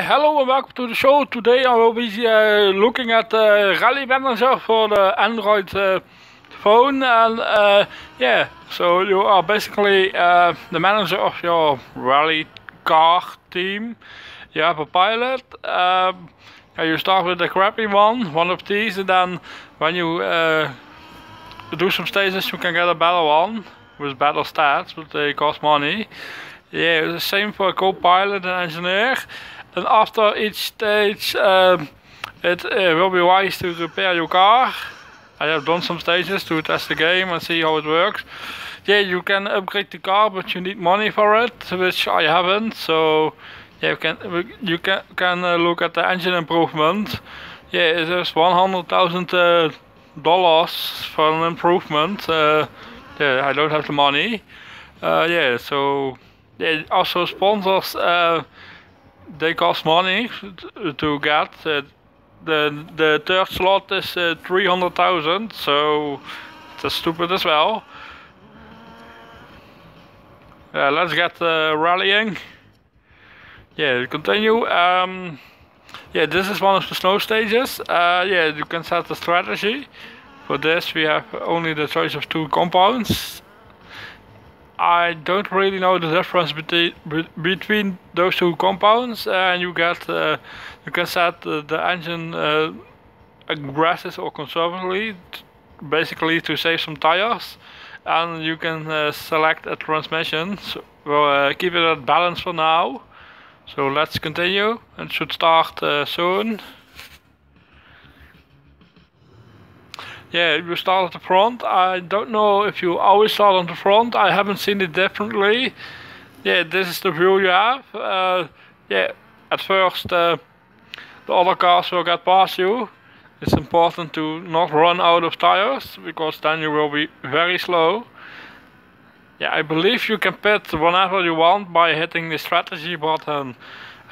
Hello and welcome to the show. Today I will be uh, looking at the Rally Manager for the Android phone and uh, yeah, so you are basically the manager of your rally car team. You have a pilot. Um, you start with the crappy one, one of these, and then when you uh, do some stages, you can get a better one with better stats, but they cost money. Yeah, the same for a co-pilot and engineer. And after each stage, um, it uh, will be wise to repair your car. I have done some stages to test the game and see how it works. Yeah, you can upgrade the car, but you need money for it, which I haven't. So yeah, you can you can can uh, look at the engine improvement. Yeah, it is one hundred thousand uh, dollars for an improvement. Uh, yeah, I don't have the money. Uh, yeah, so yeah, also sponsors uh, they cost money to get. Uh, the the third slot is uh, 300,000, so that's stupid as well. Uh, let's get rallying. Yeah, continue. Um, yeah, this is one of the snow stages. Uh, yeah, you can set the strategy. For this we have only the choice of two compounds I don't really know the difference between between those two compounds, and you get uh, you can set the, the engine uh, aggressive or conservatively, basically to save some tires, and you can uh, select a transmission. So we'll uh, keep it at balance for now. So let's continue. It should start uh, soon. Yeah, you start at the front. I don't know if you always start on the front. I haven't seen it differently. Yeah, this is the view you have. Uh, yeah, at first uh, the other cars will get past you. It's important to not run out of tires because then you will be very slow. Yeah, I believe you can pit whenever you want by hitting the strategy button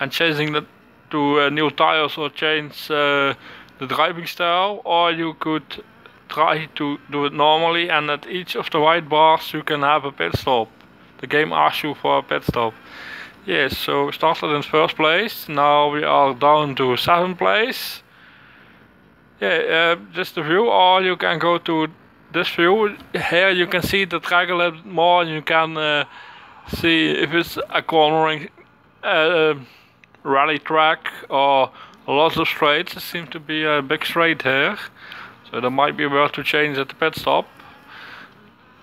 and changing the to uh, new tires or change uh, the driving style or you could try to do it normally and at each of the white bars you can have a pit stop. The game asks you for a pit stop. Yes, so started in first place, now we are down to seventh place. Yeah, uh, just the view or you can go to this view. Here you can see the track a little more and you can uh, see if it's a cornering uh, rally track or lots of straights. It seems to be a big straight here. So there might be worth to change at the pit stop.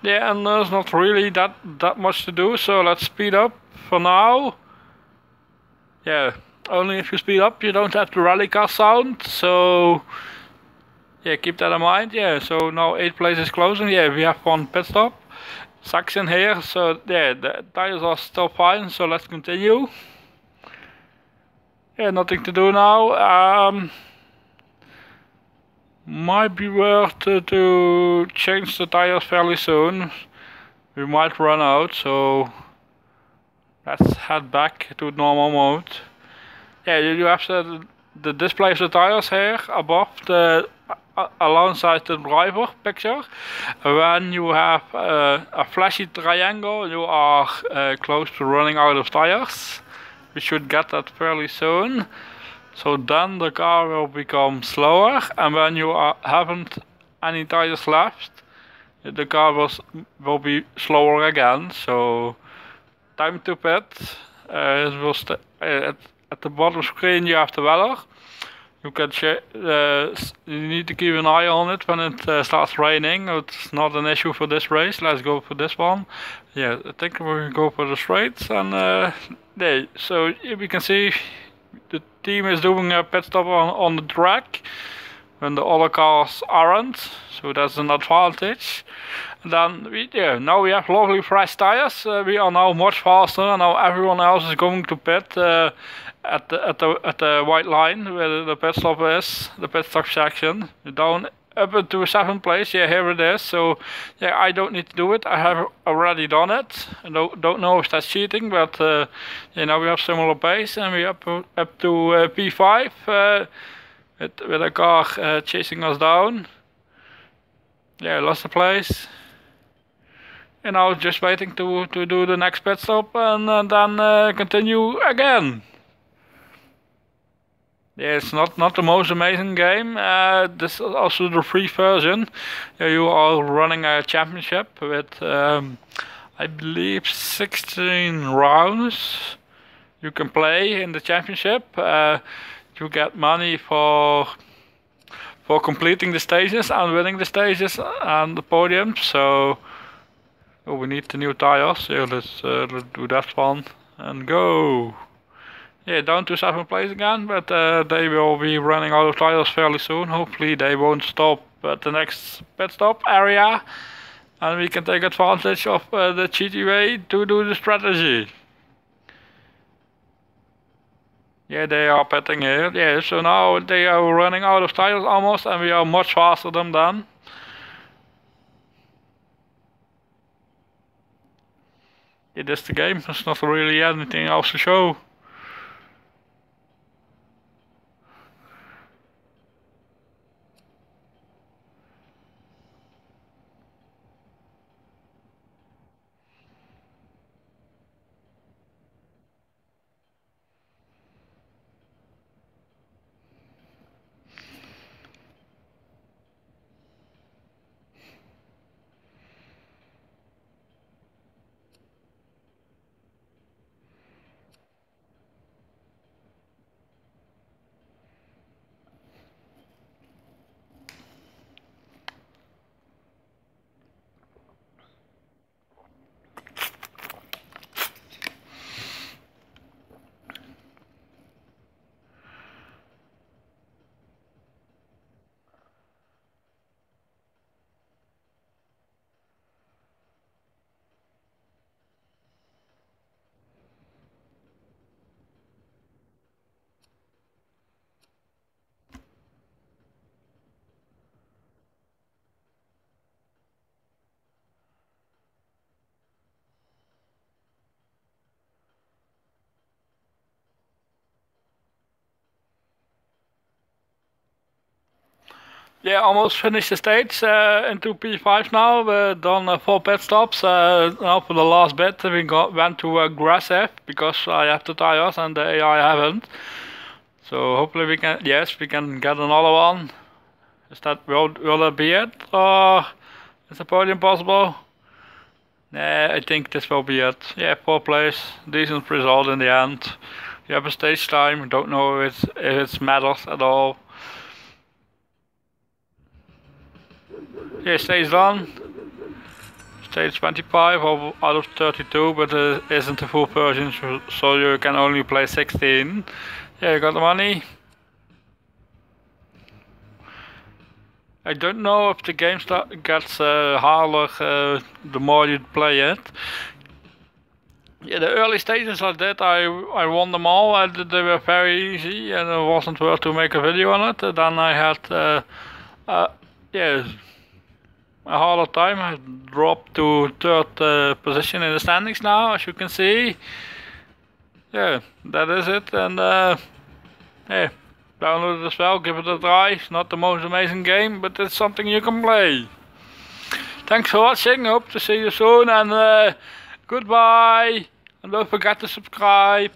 Yeah, and there's not really that, that much to do, so let's speed up for now. Yeah, only if you speed up you don't have the rally car sound, so... Yeah, keep that in mind. Yeah, so now 8 places closing. Yeah, we have one pit stop. Section here, so yeah, the tires are still fine, so let's continue. Yeah, nothing to do now. Um, might be worth to, to change the tires fairly soon. We might run out, so let's head back to normal mode. Yeah, you have the, the display of the tires here above the uh, alongside the driver picture. When you have uh, a flashy triangle, you are uh, close to running out of tires. We should get that fairly soon. So then the car will become slower and when you are, haven't any tires left, the car will, will be slower again. So time to pit. Uh, it will uh, at, at the bottom screen you have the weather. You can uh, you need to keep an eye on it when it uh, starts raining. It's not an issue for this race. Let's go for this one. Yeah, I think we can go for the straights and uh, there. So we can see the team is doing a pit stop on, on the track when the other cars aren't, so that's an advantage. And then we, yeah, now we have lovely fresh tires. Uh, we are now much faster. Now everyone else is going to pit uh, at the at the at the white line where the pit stop is, the pit stop section. Down up into seventh place. Yeah, here it is. So yeah, I don't need to do it. I have already done it. I don't, don't know if that's cheating, but uh, you know we have similar pace and we up up to uh, P5 uh, with, with a car uh, chasing us down. Yeah, lost the place. And I was just waiting to to do the next pit stop and, and then uh, continue again. Yeah, it's not not the most amazing game. Uh, this is also the free version. You are running a championship with, um, I believe, 16 rounds. You can play in the championship. Uh, you get money for for completing the stages and winning the stages and the podiums. So oh, we need the new tires. Yeah, let's, uh, let's do that one and go. Yeah, down to seventh place again, but uh, they will be running out of tires fairly soon. Hopefully they won't stop at the next pit stop area. And we can take advantage of uh, the cheaty way to do the strategy. Yeah, they are pitting here. Yeah, so now they are running out of tires almost and we are much faster than them. It is the game, there's not really anything else to show. Yeah, almost finished the stage uh, into P5 now. We're done uh, four pit stops. Uh, now for the last bit, we got went to uh, Grasef because I have the tires and the AI haven't. So hopefully we can, yes, we can get another one. Is that, will, will that be it? Or is the podium possible? Nah, I think this will be it. Yeah, four place, decent result in the end. You have a stage time, don't know if, it's, if it matters at all. Yeah, stage done. Stage 25 out of 32, but it isn't a full version, so you can only play 16. Yeah, you got the money. I don't know if the game start, gets uh, harder uh, the more you play it. Yeah, the early stages I did, I I won them all. They were very easy, and it wasn't worth to make a video on it. Then I had, uh, uh yeah, a harder time. I dropped to third uh, position in the standings now, as you can see. Yeah, that is it. And uh, yeah, download it as well. Give it a try. It's not the most amazing game, but it's something you can play. Thanks for watching. Hope to see you soon. And uh, goodbye. And don't forget to subscribe.